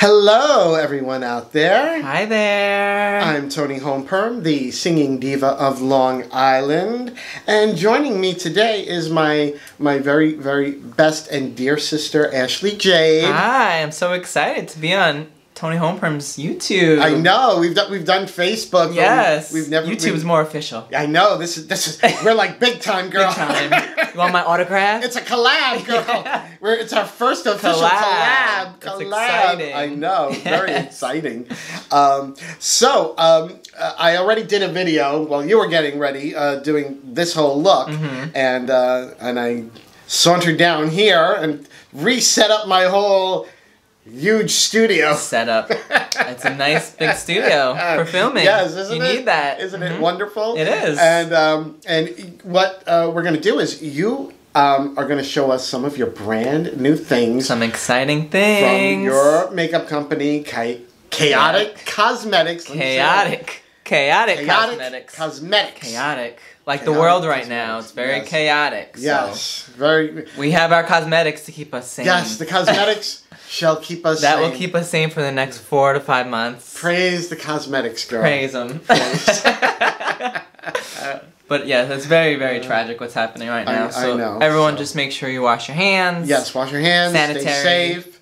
Hello, everyone out there. Hi there. I'm Toni Homeperm, the singing diva of Long Island, and joining me today is my my very very best and dear sister Ashley Jade. Hi, I'm so excited to be on Toni Homeperm's YouTube. I know we've done we've done Facebook. but we- Yes. we've never YouTube's more official. I know this is this is we're like big time girl. Big time. You want my autograph? It's a collab, girl. Yeah. We're, it's our first official Collab. collab. Collab. exciting. I know, very exciting. Um, so um, uh, I already did a video while you were getting ready, uh, doing this whole look, Mm-hmm. and uh, and I sauntered down here and reset up my whole huge studio. Set up. It's a nice big studio for filming. Yes, isn't you it? need that. Isn't Mhm. it wonderful? It is. And um, and what uh, we're gonna do is you um, are gonna show us some of your brand new things Some exciting things. from your makeup company, Cha- Chaotic Cosmetics. Let me say that. chaotic. Chaotic, Chaotic cosmetics. Cosmetics. chaotic. Like the world right now. It's very yes. chaotic. So Yes, very. we have our cosmetics to keep us sane. Yes, the cosmetics shall keep us. that will keep us sane for the next four to five months. Praise the cosmetics, girl. Praise them. but yeah, it's very, very tragic what's happening right now. I so know, everyone so- just make sure you wash your hands. Yes, wash your hands. Sanitary. Stay safe.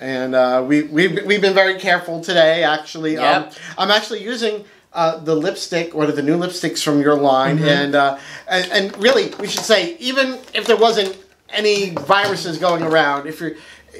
And uh, we we've, we've been very careful today. Actually, um, I'm actually using. Uh, the lipstick or the new lipsticks from your line Mm-hmm. and, uh, and and really we should say even if there wasn't any viruses going around if you're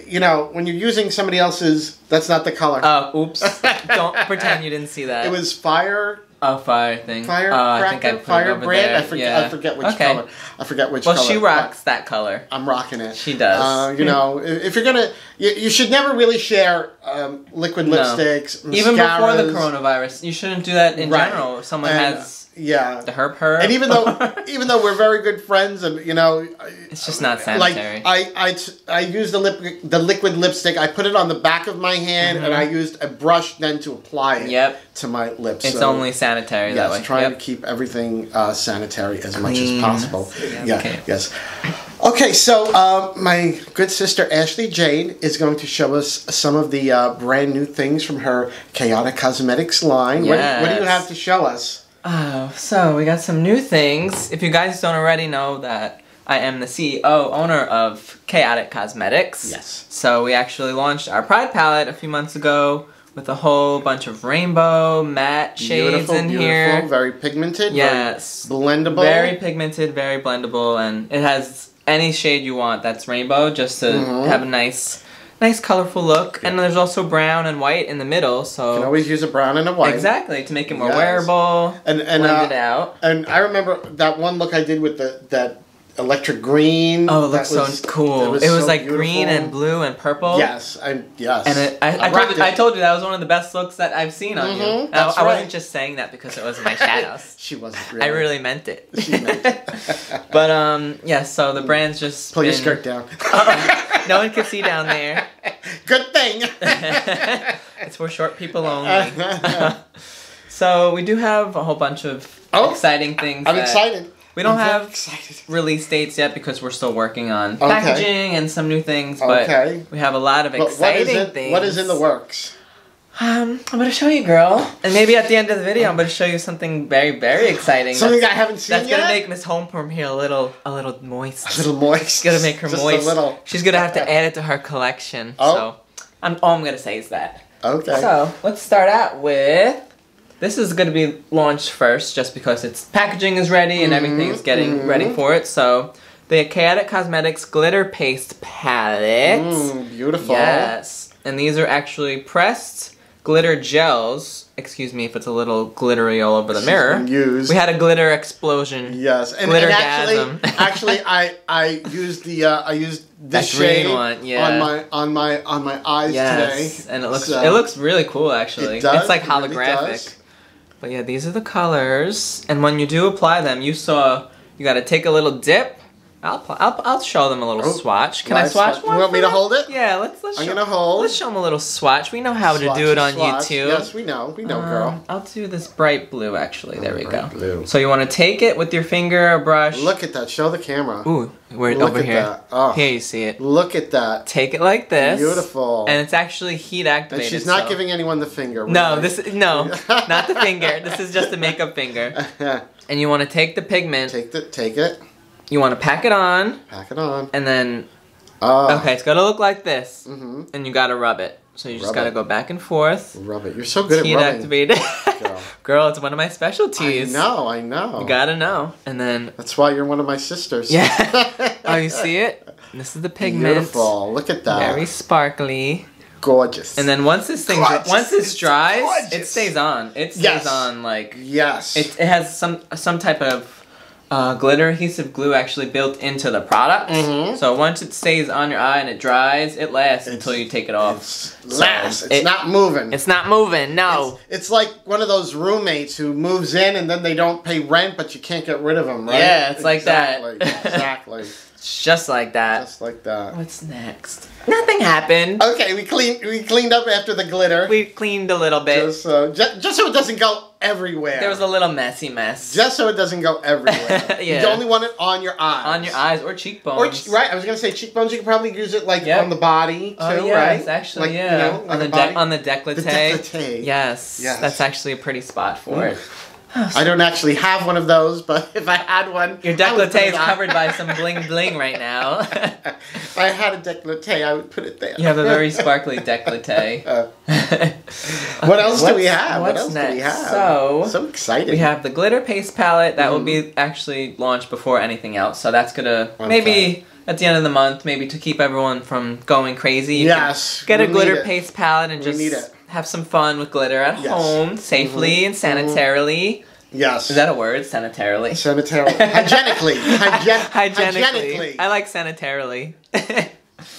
you know when you're using somebody else's that's not the color Oh, oops. Don't pretend you didn't see that. it was fire Oh, fire thing. fire oh, I think I put it fire over brand there. I forget yeah. I forget which okay. color I forget which Well, color she rocks that color. I'm rocking it She does. uh, you know if if you're gonna you, you should never really share um, liquid No. lipsticks Even before the coronavirus, you shouldn't do that in Right. general. If someone And, has yeah the herp herp. and even though even though we're very good friends and you know it's just not sanitary. like. I, I, t- I used the lip the liquid lipstick I put it on the back of my hand and I used a brush then to apply it Mm-hmm. Yep. to my lips it's So, only sanitary that way. yes trying Yep. to keep everything uh, sanitary as much as possible Yeah, yeah okay. yes okay so uh, my good sister Ashley Jade is going to show us some of the uh, brand new things from her chaotic cosmetics line what, do- what do you have to show us Oh, so we got some new things. If you guys don't already know that I am the CEO, owner of Chaotic Cosmetics. Yes. So we actually launched our Pride palette a few months ago with a whole bunch of rainbow matte shades beautiful in beautiful here. very pigmented Yes. very blendable Very pigmented, very blendable, and it has any shade you want that's rainbow just to Mhm. have a nice, nice colorful look. And there's also brown and white in the middle, so You can always use a brown and a white. exactly to make it more Yes. wearable, And and blend it uh, out. and I remember that one look I did with the that electric green. Oh, it that looks so was- cool. that it was so like green and blue and purple. Yes, I yes. And it, I, I, told rocked you, I told you that was one of the best looks that I've seen on you. Mhm, And that's I, I right. wasn't just saying that because it was my shadows. she wasn't really. I really meant it. She meant it. but um, yeah. So the brand's just Pull your skirt down. no one can see down there. Good thing. it's for short people only. so we do have a whole bunch of Oh, exciting things. I'm excited. We don't have excited. release dates yet because we're still working on Okay. packaging and some new things. But Okay. we have a lot of But exciting it? things. What is in the works? Um, I'm gonna show you, girl, and maybe at the end of the video, I'm gonna show you something very, very exciting. Something I haven't seen that's yet. gonna make Miss Homeperm here a little, a little moist. a little moist. It's gonna make her Just moist. A little. She's gonna have to add it to her collection. Oh. So, I'm all I'm gonna say is that. Okay. So let's start out with. This is gonna be launched first, just because its packaging is ready and Mhm, is getting mhm. ready for it. So, the Chaotic Cosmetics Glitter Paste Palette. Mm, beautiful. Yes. And these are actually pressed glitter gels. Excuse me if it's a little glittery all over the She's mirror. used. We had a glitter explosion. Yes, and, and Glittergasm. actually, actually, I I used the uh, I used this That shade one, yeah. on my on my on my eyes Yes, today. and it looks So- it looks really cool actually. It does, It's like it really holographic. But yeah, these are the colors. And when you do apply them, you saw you got to take a little dip I'll, I'll I'll show them a little Oh, swatch. Can I swatch swatch. one? You want me to hold it? Yeah, let's let's. I'm show, gonna hold. Let's show them a little swatch. We know how to do it on swatch. YouTube. Yes, we know. We know, Um, girl. I'll do this bright blue actually. There we go. Blue. So you want to take it with your finger or brush. Look at that. Show the camera. Ooh, we're Look over at here. that. Oh. Here you see it. Look at that. Take it like this. Beautiful. And it's actually heat activated. And she's not so- giving anyone the finger. No, this no, not the finger. This is just a makeup finger. And you want to take the pigment. take the take it. You want to pack it on, Pack it on. and then Oh. okay, it's gotta look like this, Mm-hmm. and you gotta rub it. So you just gotta it. go back and forth. Rub it. You're so good heat at rubbing. activated. Girl. Girl, it's one of my specialties. I know. I know. You gotta know. And then That's why you're one of my sisters. yeah. oh, you see it? This is the pigment. Beautiful. Look at that. Very sparkly. gorgeous. And then once this thing, Gorgeous. once this dries, it stays on. It stays Yes. on like yes. it, it has some some type of uh, glitter adhesive glue actually built into the product. Mhm. So once it stays on your eye and it dries, it lasts It's- until you take it off. It's So last. It's it- not moving. It's not moving. No. It's, it's like one of those roommates who moves in and then they don't pay rent, but you can't get rid of them, right? Yeah, it's like that. Exactly. exactly. It's just like that. Just like that. What's next? Nothing happened. Okay, we cleaned we cleaned up after the glitter. We cleaned a little bit. just, uh, ju- just so it doesn't go everywhere. there was a little messy mess. just so it doesn't go everywhere. Yeah. You only want it on your eyes. on your eyes or Or cheekbones. ch- right, I was gonna say cheekbones. You can probably use it like Yep. on the body too, Oh yeah, right? it's actually Like, yeah you know, like on the a de- on the décolleté. The décolleté. Yes, Yes. that's actually a pretty spot for it. I don't actually have one of those, but if I had one, Your I would put décolleté is covered by some bling bling right now. if I had a décolleté, I would put it there. you have a very sparkly décolleté. Uh, what else do we have? What else do we have? So, so excited. we have the glitter paste palette that will Mm-hmm. be actually launched before anything else. So that's gonna Okay. maybe at the end of the month, maybe to keep everyone from going crazy. yes. Get a glitter paste palette and We just need it. Have some fun with glitter at Yes. home mm-hmm. safely and mm-hmm. sanitarily. Yes. Is that a word? Sanitarily. Sanitarily. Hygienically. Hygienically. Hygienically. I like sanitarily.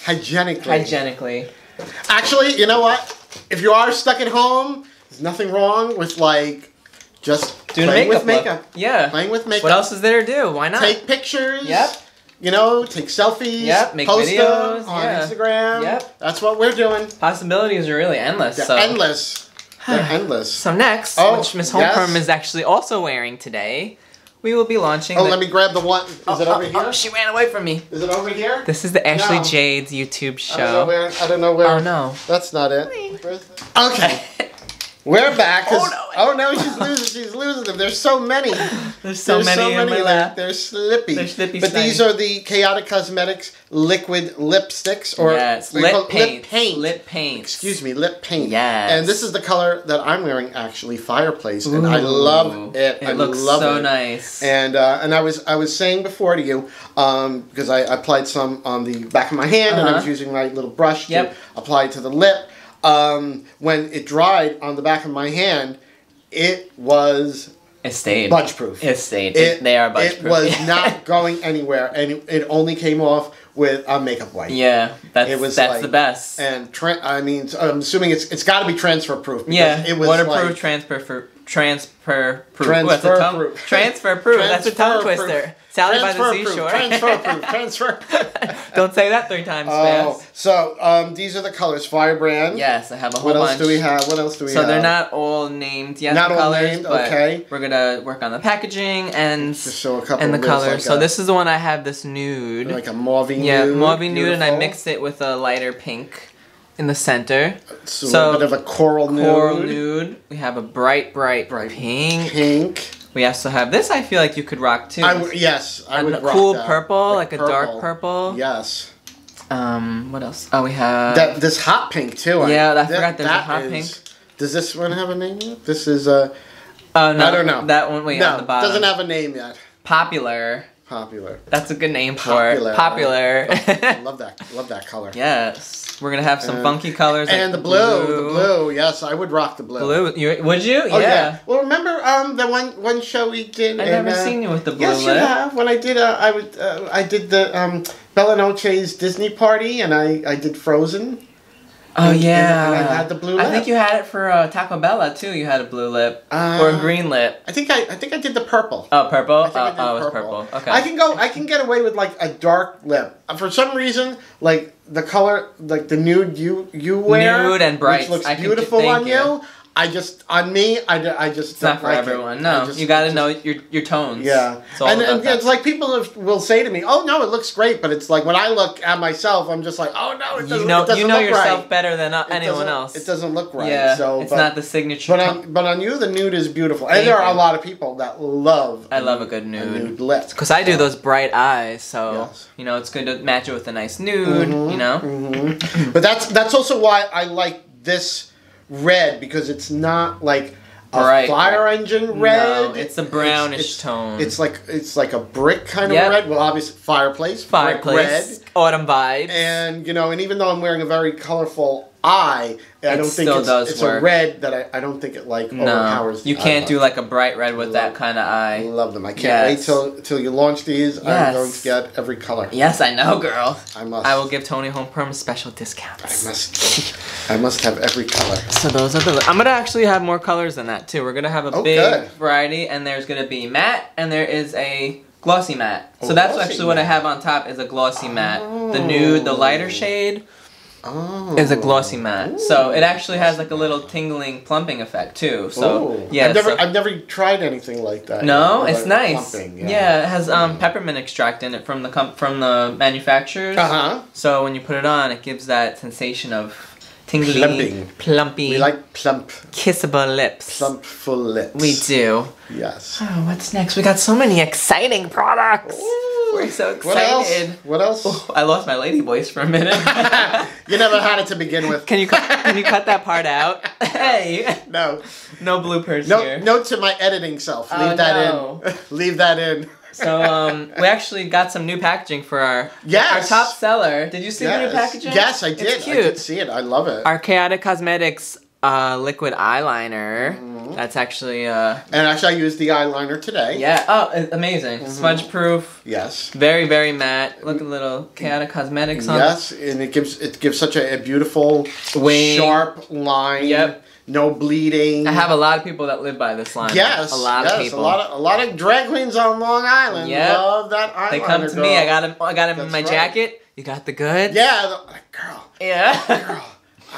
Hygienically. Hygienically. Actually, you know what? If you are stuck at home, there's nothing wrong with like just Doing playing makeup. with look. makeup. Yeah. Playing with makeup. What else is there to do? Why not? Take pictures. Yep. You know, take selfies. Yep, make post videos, them on yeah. Instagram. Yep. That's what we're doing. Possibilities are really endless. They're so. endless. They're endless. So next, Oh, which Miss yes. Homeperm is actually also wearing today, we will be launching. Oh, the- let me grab the one. Is Oh, it oh, over oh, here? oh, she ran away from me. Is it over here? This is the Ashley No. Jade's YouTube show. I don't know where. I don't know where. Oh no. That's not it. Okay. We're back. Oh, Oh no, she's losing. She's losing them. There's so many. There's so There's many so many. They're, they're slippy. They're slippy But these are the Chaotic Cosmetics liquid lipsticks, or yes, lip paint. Lip paint. Lip paint. Excuse me, lip paint. Yes. And this is the color that I'm wearing, actually, fireplace, and I love it. It I looks love so it. nice. And uh, and I was I was saying before to you um, because I applied some on the back of my hand and I was Uh-huh. using my little brush to apply it to the lip. Um, when it dried on the back of my hand, it was it stayed. budge proof. It stayed. It, they are budge proof. It was not going anywhere, and it, it only came off with a makeup wipe. Yeah, that's It was that's like- the best. And tra- I mean, I'm assuming it's it's got to be transfer proof. yeah, it was waterproof, like, transfer for transfer proof. Ooh, that's a Transfer tongue- proof. Transfer proof. that's a tongue Transfer twister. Sally by the transfer seashore. Transfer proof. Transfer. Don't say that three times Oh, fast. so um, these are the colors. Firebrand. Yes, I have a whole bunch. What else do we have? What else do we So have? So they're not all named yet. Not all colors, named, okay. We're gonna work on the packaging and Just show a couple. and the colors. like so a- this is the one I have. This nude. like a mauve yeah, nude. mauve nude, and I mixed it with a lighter pink in the center. A so, little bit of a coral nude. Coral nude. We have a bright, bright, Bright pink. Pink. We also have this. I feel like you could rock too. I w- yes, I a would rock cool purple, like, a dark purple. Yes. Um, what else? Oh, we have. That this hot pink too. Yeah, I that- forgot there's a hot is- pink. Does this one have a name yet? This is uh oh no, I don't know. That one. Wait, no, on the bottom. doesn't have a name yet. Popular. Popular. That's a good name for Popular. it. Popular. I love that. Love that color. yes. We're gonna have some And- funky colors. like And the blue, the blue. Yes, I would rock the blue. Blue. You, would you? Oh yeah. yeah. Well, remember um the one one show we did. I've and, never uh, seen you with the blue Yes, you have. When I did, uh, I would, uh, I did the um, Bella Noche's Disney party, and I, I did Frozen. Oh And- and- yeah. and I had the blue I think you had it for uh, Taco Bella too. You had a blue lip Uh, or a green lip. I think I, I think I did the purple. Oh, purple. I think I Oh, oh, it was purple. Okay. I can go. I can get away with like a dark lip. Uh, For some reason, like the color, like the nude you you wear, Nude and bright. looks I beautiful on you. you. I just on me, I, I just it's don't not for like everyone. I No, just- you got to know your your tones. Yeah, It's all and, and it's like people have, will say to me, "Oh no, it looks great," but it's like when I look at myself, I'm just like, "Oh no, it doesn't, you know it doesn't you know yourself right. better than uh, anyone else. It doesn't look right." Yeah, so it's but, not the signature. But on but on you, the nude is beautiful, and Thank there are a lot of people that love. I love a good a nude. nude lip. Cause I do those bright eyes, so Yes. you know it's good to match it with a nice nude. Mhm, You know, mhm. but that's that's also why I like this red because it's not like a Bright fire engine red. No, it's a brownish it's, tone. It's like it's like a brick kind Yep. of red. Well, obviously fireplace, fireplace, autumn vibes. and you know, and even though I'm wearing a very colorful eye, I don't think it's, does it's a red that I, I don't think it like no, overpowers. the you can't do like a bright red with that kind of eye. I love them. I can't Yes. wait till till you launch these. I'm going to get every color. Yes, I know, girl. I must. I will give Toni Homeperm special discounts. I must. I must have every color. So those are the. I'm gonna actually have more colors than that too. We're gonna have a Oh, big good. variety, and there's gonna be matte, and there is a glossy matte. Oh, so Oh, that's glossy actually what I have on top is a glossy matte. The nude, the lighter oh. shade Oh. is a glossy matte. So it actually has like a little tingling, plumping effect too. So Ooh. yeah. I've never, so- I've never tried anything like that. no, yet, it's like nice. pumping, yeah. it has um, peppermint extract in it from the com- from the manufacturers. Uh huh. So when you put it on, it gives that sensation of tingly, Plumping. plumpy, We like plump, kissable lips. plump, full lips. We do. Yes. Oh, what's next? We got so many exciting products. We're so excited. What else? What else? Oh, I lost my lady voice for a minute. you never had it to begin with. can you cut, can you cut that part out? hey, No. no bloopers No. here. Note to my editing self. Leave Oh, that no. in. Leave that in. So um, we actually got some new packaging for our Yes. our top seller. Did you see the new packaging? Yes, I did. It's I cute. did see it. I love it. Our Chaotic Cosmetics uh, liquid eyeliner. Mm-hmm. That's actually uh, and actually, I used the eyeliner today. yeah. Oh, amazing. Mm-hmm. Smudge proof. Yes. Very very matte. Look a little Chaotic Cosmetics on. Yes, and it gives it gives such a, a beautiful Wing. sharp line. Yep. No bleeding. I have a lot of people that live by this line. Yes, a lot yes, of people. A lot of a lot of drag queens on Long Island Yep. love that eyeliner. they come to girl. me. I got him. I got him in my right. jacket. You got the good. Yeah, the, like, girl, Yeah. girl,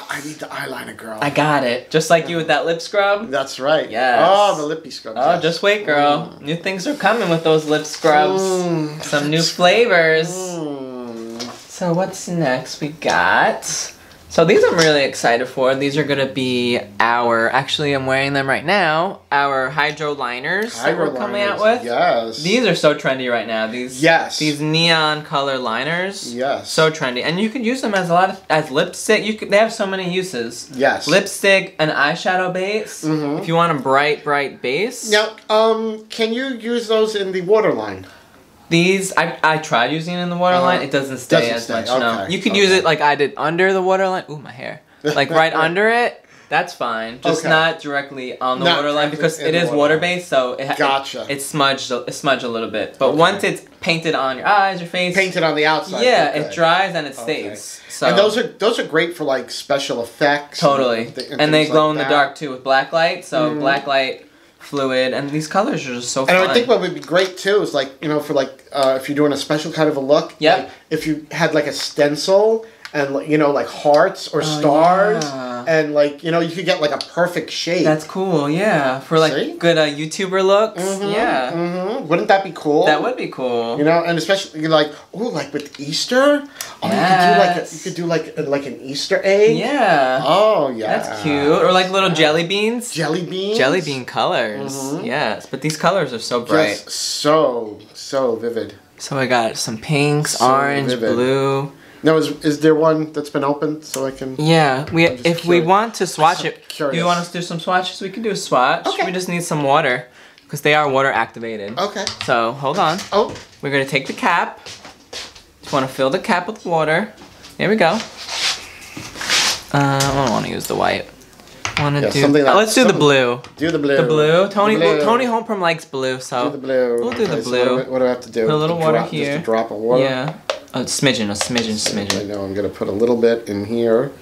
I need the eyeliner, girl. I got it. Just like you with that lip scrub. That's right. Yes. Oh, the lippy scrub. Oh, yes. just wait, girl. New things are coming with those lip scrubs. Mm. Some new flavors. Mm. So what's next? We got. So these I'm really excited for. These are gonna be our. Actually, I'm wearing them right now. Our hydro liners that we're coming out with. Yes. These are so trendy right now. These. Yes. These neon color liners. Yes. So trendy, and you can use them as a lot of as lipstick. You could. They have so many uses. Yes. Lipstick, an eyeshadow base. Mhm. If you want a bright, bright base. Now, um, can you use those in the waterline? These I, I tried using it in the waterline. Uh-huh. It doesn't stay Doesn't as stay, much. No, okay, you could use it like I did under the waterline. Ooh, my hair. Like right under it. That's fine. Just Okay. not directly on the Not waterline because it is water based, so it, ha- Gotcha. it, it smudged a- it smudged a little bit. But Okay. once it's painted on your eyes, your face, Painted on the outside. yeah, okay. it dries and it Okay. stays. So And those are those are great for like special effects. totally, and, th- and, they glow like in the dark too with black light. So Mhm. black light fluid, and these colors are just so And fun. I think what would be great too is like you know for like uh, if you're doing a special kind of a look. Yep. like, if you had like a stencil and you know like hearts or Oh, stars yeah. And like you know you could get like a perfect shape. That's cool, yeah. For like See? good uh, YouTuber looks, Mhm, yeah. mhm. Wouldn't that be cool? That would be cool. You know, and especially you're like, oh, like with Easter, oh, you could do like a, you could do like a, like an Easter egg. yeah. Oh yeah. That's cute. Or like little jelly beans. jelly beans. Jelly bean colors. Mhm. Yes, but these colors are so bright. Just so so vivid. So I got some pinks, So orange, vivid. blue. Now is is there one that's been opened so I can? Yeah, we I'm just if we want to swatch so it, do curious. you want us to do some swatches? We can do a swatch. Okay. We just need some water because they are water activated. Okay. So hold on. Oh, We're gonna take the cap. Just want to fill the cap with water. There we go. Uh, I don't want to use the white. Want to Yeah, do? something like- oh, let's do the blue. do the blue. The blue. Toni The blue. Toni Homeperm likes blue, so Do the blue. We'll do the Okay, so blue. what, do I, what do I have to do? Put a little Just water drop- here. Just a drop of water. yeah, a smidgen, a smidgen, smidgen. I know I'm gonna put a little bit in here.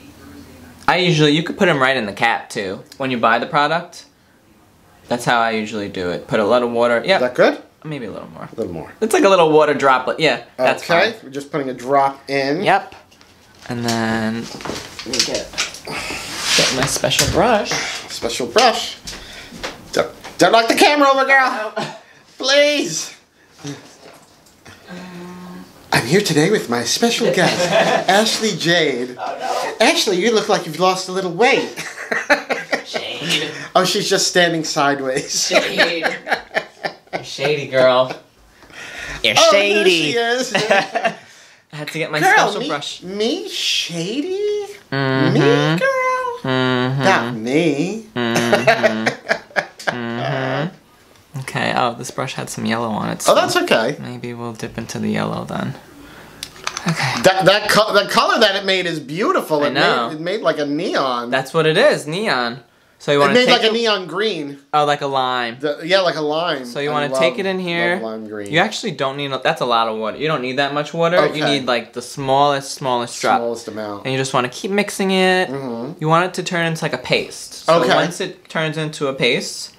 I usually you could put them right in the cap too when you buy the product. That's how I usually do it. Put a little water. Yeah, Is that good? maybe a little more. A little more. It's like a little water droplet. Yeah, that's okay. fine. We're just putting a drop in. Yep. And then let me get get my special brush. Special brush. Don't, don't knock the camera over, girl. Please. I'm here today with my special guest, Ashley Jade. Oh no. Ashley, you look like you've lost a little weight. no. Shade. oh, she's just standing sideways. Shade. You're shady girl. You're Oh, there shady. she is. I had to get my Girl, special me, brush. me shady? Mhm. Me, girl? Mhm. Not me. Mhm. Okay. Oh, this brush had some yellow on it. Oh, that's okay. Maybe we'll dip into the yellow then. Okay. That that co- the color that it made is beautiful. I It know. made it made like a neon. That's what it is. Neon. So you want to made like a it- neon green. Oh, like a lime. The, yeah, like a lime. So you want to take it in here. lime green. You actually don't need. That's a lot of water. You don't need that much water. You need like the smallest, smallest drop. smallest amount. And you just want to keep mixing it. Mm -hmm. You want it to turn into like a paste. So Okay. once it turns into a paste,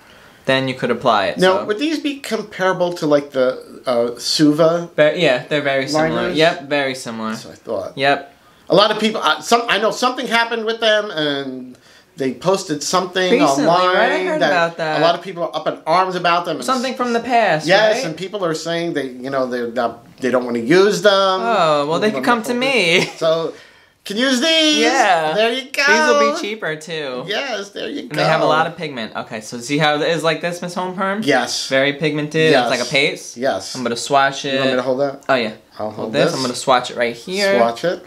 then you could apply it. Now, so. would these be comparable to like the uh, Suva? Ve- yeah, they're very similar. Yep, very similar. That's what I thought. Yep. A lot of people. Uh, some I know something happened with them, and they posted something Recently, online. right? I heard about that. A lot of people are up in arms about them. Something from the past. Yes, right? and people are saying they, you know, they're not, they don't want to use them. Oh well, they could come to me. So, can use these. Yeah. There you go. These will be cheaper too. Yes, there you go. They have a lot of pigment. Okay, so see how it is like this, Miss Homeperm? Yes. Very pigmented. Yes. It's like a paste. Yes. I'm gonna swatch it. You want me to hold that? oh yeah. I'll Hold hold this. this. I'm gonna swatch it right here. Swatch it.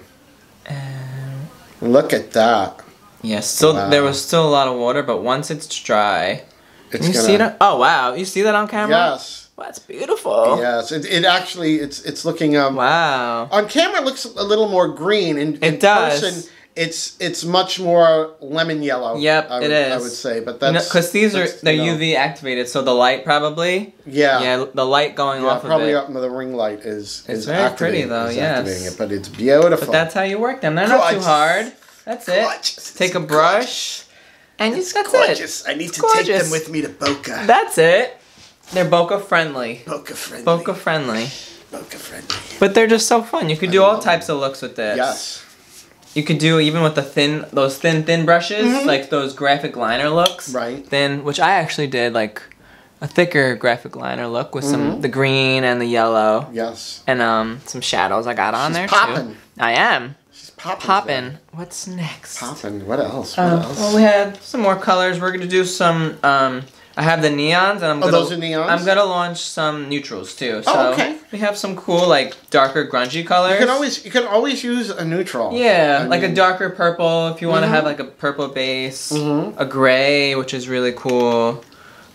And Look at that. yeah, still Wow. there was still a lot of water, but once it's dry, It's you gonna, see that? Oh wow, you see that on camera? Yes. Wow, that's beautiful. Yes. It, it actually it's it's looking um Wow. on camera it looks a little more green. In, in It does. person it's it's much more lemon yellow. Yep, I it would, I would say, but that's Because that's these are they're you know, UV activated, so the light probably Yeah. yeah the light going Yeah, off of probably it. up the ring light is It's is very pretty, though, is yes. it, but it's beautiful. But that's how you work them. They're not too hard. That's it. Gorgeous. Take a brush, and It's that's gorgeous. it. I need It's to take them with me to Boca. That's it. They're Boca friendly. Boca friendly. Boca friendly. Boca friendly. But they're just so fun. You could do all types of looks with this. Yes. You could do even with the thin, those thin, thin brushes, Mhm. like those graphic liner looks. Right. Then, which I actually did, like a thicker graphic liner look with some Mhm. the green and the yellow Yes. and um some shadows I got on She's there popping. too. I am She's popping. popping. What's next? Popping. What else? What Um, else? well, we have some more colors. We're gonna do some. Um, I have the neons, and I'm Oh, gonna. those are neons? I'm gonna launch some neutrals too. So Oh, okay. We have some cool, like darker, grungy colors. you can always you can always use a neutral. Yeah, I like a darker purple if you want to Mhm. have like a purple base. mm -hmm. A gray, which is really cool.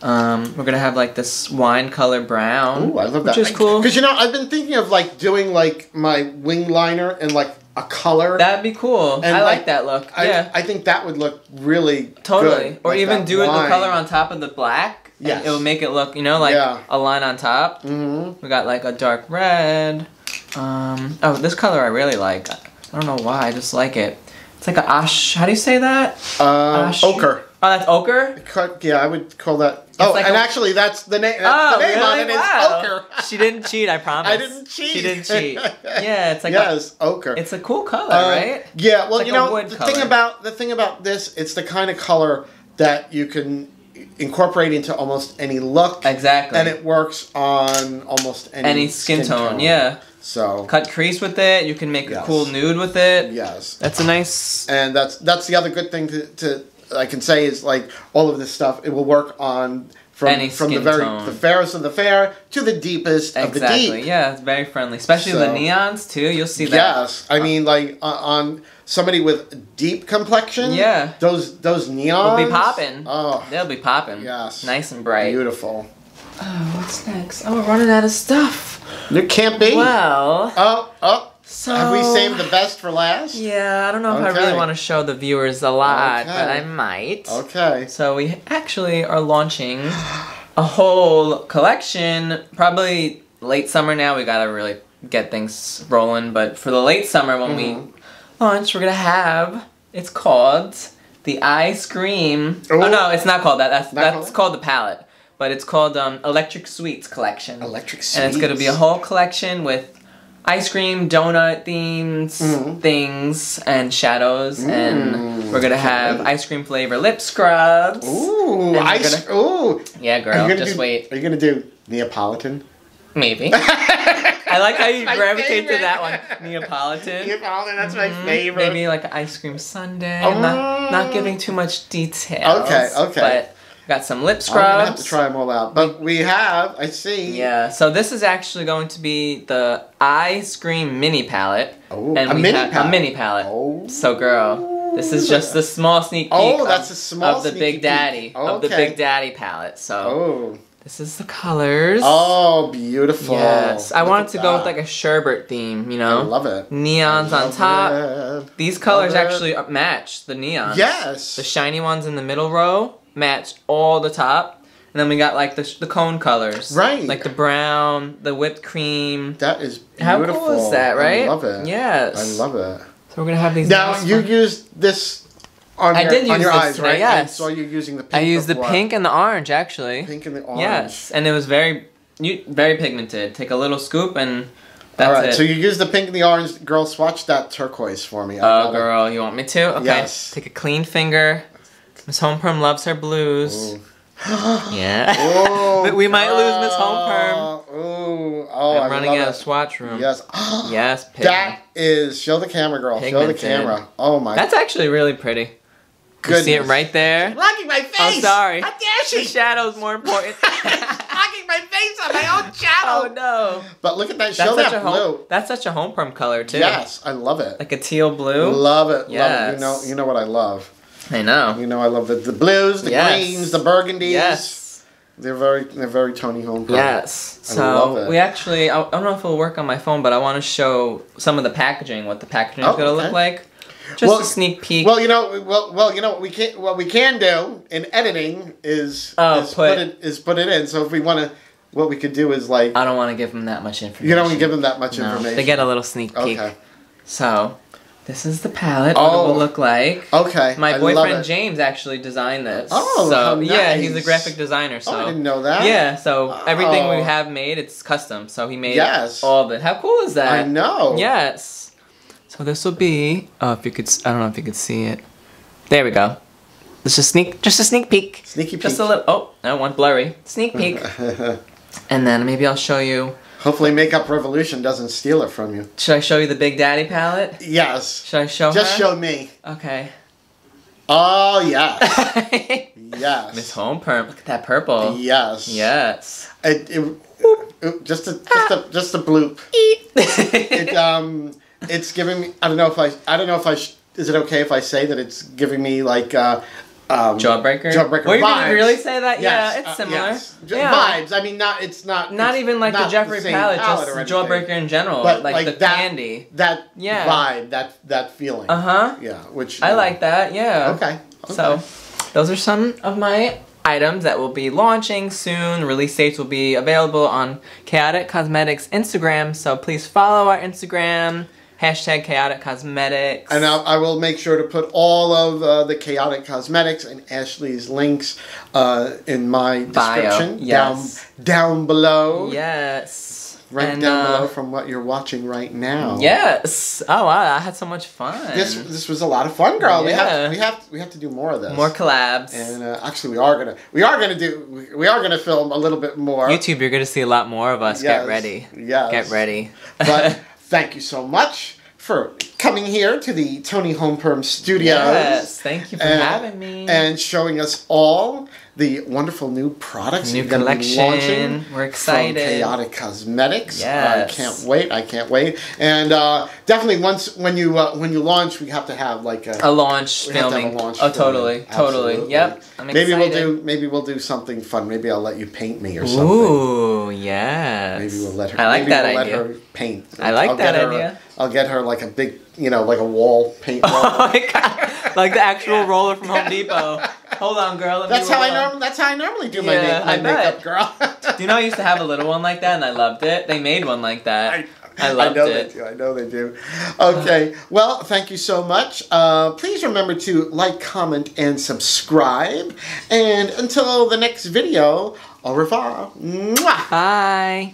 Um, we're gonna have like this wine color brown. Ooh, I love that. Which is cool. Because you know, I've been thinking of like doing like my wing liner and like a color. That'd be cool. And, I like, like that look. I, yeah. I think that would look really Totally. good, or like even do it the color on top of the black. Yeah. It will make it look, you know, like Yeah. a line on top. Mhm. We got like a dark red. Um, oh, this color I really like. I don't know why, I just like it. It's like a ash. How do you say that? Um, Ash- ochre. Oh, that's ochre. Yeah, I would call that. Oh, like and a- actually, that's the name. That's oh, the name really? on it is wow. ochre. she didn't cheat. I promise. I didn't cheat. She didn't cheat. Yeah, it's like yes, ochre. it's a cool color, Uh, right? Yeah, well, like you know, the color. thing about the thing about this, it's the kind of color that you can incorporate into almost any look, Exactly. and it works on almost any, Any skin, tone, yeah. So Cut crease with it. You can make a cool nude with it. yes, That's a nice. and that's that's the other good thing to, to I can say is like all of this stuff. It will work on from Any from the very tone. the fairest of the fair to the deepest of the Exactly. deep. Yeah, it's very friendly, especially the neons too. You'll see that. Yes, I mean like uh, on somebody with deep complexion. Yeah. those those neons Will be popping. Oh, They'll be popping. Yes. Nice and bright. beautiful. Oh, what's next? Oh, we're running out of stuff. There can't be. Well, Oh, oh. So Have we saved the best for last? Yeah, I don't know if I really want to show the viewers a lot, but I might. Okay. So we actually are launching a whole collection. Probably late summer now. We gotta really get things rolling. But for the late summer when we Mhm. launch, we're gonna have It's called the Ice Cream. Oh. Oh, no, it's not called that. That's Not that's called called the palette. But it's called um, Electric Sweets Collection. Electric Sweets. And it's gonna be a whole collection with ice cream, donut themes, Mhm. things, and shadows. Mm, And we're gonna have ice cream flavor lip scrubs. Ooh, ice. gonna- Ooh. Yeah, Are girl. Just do, wait. Are you gonna do Neapolitan? Maybe. I like how you That's my gravitate to that one. Neapolitan. Neapolitan. That's my Mhm. favorite. Maybe like an ice cream sundae. I'm not, not giving too much detail. Okay, okay. But got some lip scrubs. I'm gonna have to try them all out. But we have. I see. Yeah, so this is actually going to be the ice cream mini palette. Oh, and a mini palette. a mini palette. Oh. So girl, this is just the small sneak peek Oh, of, that's a small of the Big. Daddy. Of the Big Daddy palette. So Oh. this is the colors. Oh, beautiful. Yes. I Look wanted to go with like a sherbet theme, you know? I love it. Neons I on top. it. These colors Love actually match the neons. Yes. The shiny ones in the middle row match all the top. And then we got like the, the cone colors. Right. Like the brown, the whipped cream. That is beautiful. How cool is that, right? I love it. Yes. I love it. So we're gonna have these. Now nice you fun- used this on I your, did on use your this eyes, today, right? I yes. saw you using the pink. I used the before. pink and the orange actually. pink and the orange. Yes, and it was very, you, very pigmented. Take a little scoop and that's All right, it. so you use the pink and the orange. Girl, swatch that turquoise for me. I oh, love it. girl, you want me to? Okay. Yes. Take a clean finger. Miss Homeperm loves her blues. Ooh. Yeah. Oh, But we might ah, lose Miss Homeperm. Oh, oh, I'm I running love out of swatch room. Yes. Yes, pig. That is show the camera, girl. Show the camera. Oh my. God. That's actually really pretty. goodness. You see it right there? Blocking my face. Oh, sorry. How dare The shadow's more important. Blocking my face on my own shadow. oh no. But look at that. That's Show such that a blue. home. That's such a home perm color too. Yes, I love it. Like a teal blue. Love it. Love it. You know. You know what I love. I know. You know I love the, the blues, the Yes. greens, the burgundies. Yes. They're very they're very Toni Home. Yes. I love So it. we actually, I I don't know if it'll work on my phone, but I want to show some of the packaging, what the packaging is Oh, gonna okay. look like. Just Well- a sneak peek. Well, you know, well, well, you know what we can what we can do in editing is Oh, is put- it is put it in. So if we want to, what we could do is like I don't want to give them that much information. you don't want to give them that much No, information. They get a little sneak peek. okay. So, this is the palette. What it Oh. will look like. Okay. My I boyfriend. James actually designed this. Oh, so how yeah, he's a graphic designer. So Oh, I didn't know that. yeah, so everything we Oh. have made, it's custom. So he made Yes. all of it. How cool is that? I know. Yes. So this will be. Oh, if you could, I don't know if you could see it. There we go. This is sneak, just a sneak peek. Sneaky peek. Just a little. Oh, I want blurry. Sneak peek. and then maybe I'll show you. Hopefully, Makeup Revolution doesn't steal it from you. Should I show you the Big Daddy palette? Yes. Should I show Just her? show me. Okay. Oh yes. yes. Miss Homeperm. Look at that purple. Yes. Yes. It, it, it- just a just a just a bloop. It um, it's giving me. I don't know if I. I don't know if I. Sh- is it okay if I say that it's giving me like uh, um, Jawbreaker. Jawbreaker Were you vibes. really say that? Yes, yeah, it's uh, similar. yes. Yeah. Vibes. I mean, not. It's not. Not it's even like the Jeffree same palette, just or. Jawbreaker in general, But like, like the that- candy. That Yeah. vibe. That that feeling. Uh huh. Yeah. Which I like that. Yeah. Okay. okay. So, those are some of my items that will be launching soon. Release dates will be available on Chaotic Cosmetics Instagram. So please follow our Instagram hashtag Chaotic Cosmetics. And I, I will make sure to put all of uh, the chaotic cosmetics and Ashley's links uh, in my Bio, description yes. down down below. yes. Right And, down uh, below from what you're watching right now. Yes. Oh wow, I had so much fun. This this was a lot of fun, girl. We Yeah. have we have we have to do more of this. More collabs. And uh, actually, we are gonna we are gonna do we- we are gonna film a little bit more. YouTube, you're gonna see a lot more of us. Yes, Get ready. Yes. Get ready. but thank you so much for coming here to the Toni Homeperm Studios. yes. Thank you for and- having me. and showing us all the wonderful new products New collection. We're excited. Chaotic Cosmetics. Yes. I can't wait. I can't wait. And uh, definitely once when you uh, when you launch, we have to have like a, a launch we have to have a launch oh, filming. totally, totally. Absolutely. Yep. I'm maybe excited. we'll do maybe we'll do something fun. Maybe I'll let you paint me or something. Ooh, yes. Maybe we'll let her. I like maybe that we'll idea. Let her paint. I like I'll that her a- idea. I'll get her like a big, you know, like a wall paint. roller. Oh my god! Like the actual roller from Home Depot. Hold on, girl. That's how I roll on. norm. That's how I normally do my, Yeah, make, my I makeup, girl. Do you know I used to have a little one like that and I loved it? They made one like that. I- I loved know it. they do. I know they do. Okay. Well, thank you so much. Uh, please remember to like, comment, and subscribe. And until the next video, au revoir. Mwah. Bye.